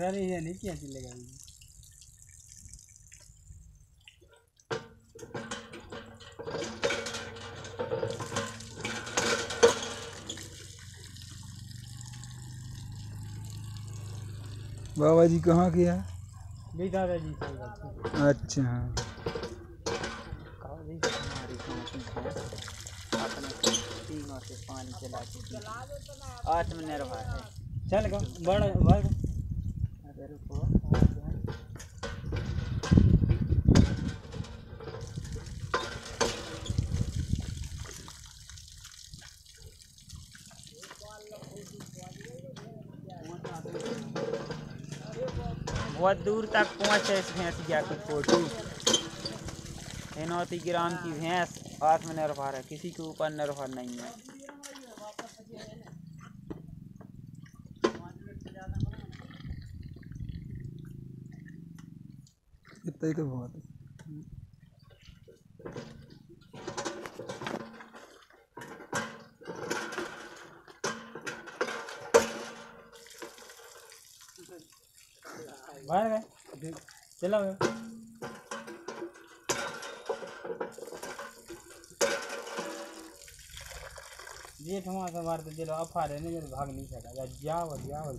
अरे ये नहीं किया बाबा जी कहाँ गया? दादाजी अच्छा। हाँ पानी चलाती थी आत्मनिर्भर है। चल गो बड़ा भाग बहुत दूर तक पहुँचे इस भैंसिया की फ़ोटो। इनौती ग्राम की भैंस। आत्मनिर्भर है किसी के ऊपर निर्भर नहीं है। इतना ही तो बहुत है। बाहर गए? चलो गए जेठ मास हमारे तो जलो अफारे ना भाग नहीं सका जा जाओ जाओ